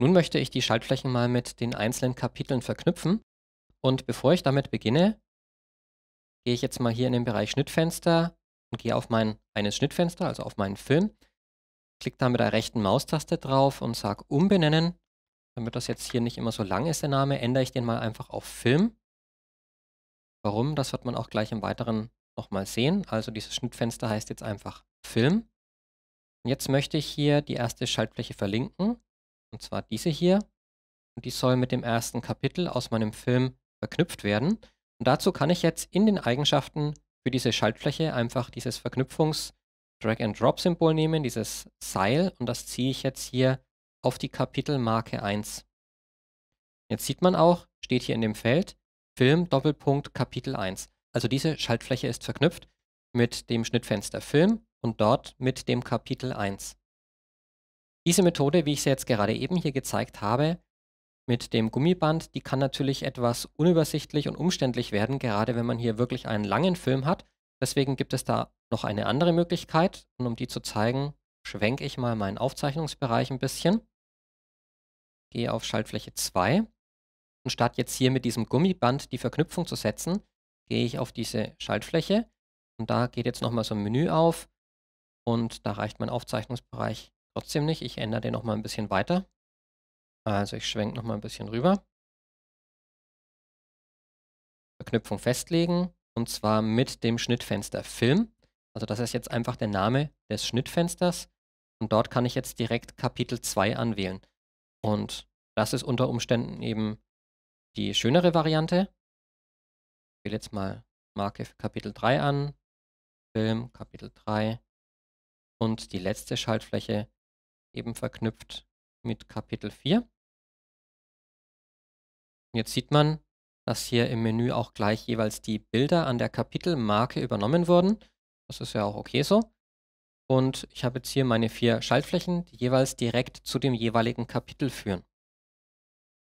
Nun möchte ich die Schaltflächen mal mit den einzelnen Kapiteln verknüpfen. Und bevor ich damit beginne, gehe ich jetzt mal hier in den Bereich Schnittfenster und gehe auf mein eines Schnittfenster, also auf meinen Film. Klicke da mit der rechten Maustaste drauf und sage Umbenennen. Damit das jetzt hier nicht immer so lang ist, der Name, ändere ich den mal einfach auf Film. Warum? Das wird man auch gleich im Weiteren nochmal sehen. Also dieses Schnittfenster heißt jetzt einfach Film. Und jetzt möchte ich hier die erste Schaltfläche verlinken. Und zwar diese hier. Und die soll mit dem ersten Kapitel aus meinem Film verknüpft werden. Und dazu kann ich jetzt in den Eigenschaften für diese Schaltfläche einfach dieses Verknüpfungs-Drag-and-Drop-Symbol nehmen, dieses Seil, und das ziehe ich jetzt hier auf die Kapitelmarke 1. Jetzt sieht man auch, steht hier in dem Feld, Film Doppelpunkt Kapitel 1. Also diese Schaltfläche ist verknüpft mit dem Schnittfenster Film und dort mit dem Kapitel 1. Diese Methode, wie ich sie jetzt gerade eben hier gezeigt habe, mit dem Gummiband, die kann natürlich etwas unübersichtlich und umständlich werden, gerade wenn man hier wirklich einen langen Film hat. Deswegen gibt es da noch eine andere Möglichkeit. Und um die zu zeigen, schwenke ich mal meinen Aufzeichnungsbereich ein bisschen. Gehe auf Schaltfläche 2. Und statt jetzt hier mit diesem Gummiband die Verknüpfung zu setzen, gehe ich auf diese Schaltfläche. Und da geht jetzt nochmal so ein Menü auf. Und da reicht mein Aufzeichnungsbereich trotzdem nicht. Ich ändere den nochmal ein bisschen weiter. Also ich schwenke nochmal ein bisschen rüber. Verknüpfung festlegen und zwar mit dem Schnittfenster Film. Also das ist jetzt einfach der Name des Schnittfensters und dort kann ich jetzt direkt Kapitel 2 anwählen. Und das ist unter Umständen eben die schönere Variante. Ich wähle jetzt mal Marke für Kapitel 3 an, Film, Kapitel 3 und die letzte Schaltfläche eben verknüpft mit Kapitel 4. Jetzt sieht man, dass hier im Menü auch gleich jeweils die Bilder an der Kapitelmarke übernommen wurden. Das ist ja auch okay so. Und ich habe jetzt hier meine vier Schaltflächen, die jeweils direkt zu dem jeweiligen Kapitel führen.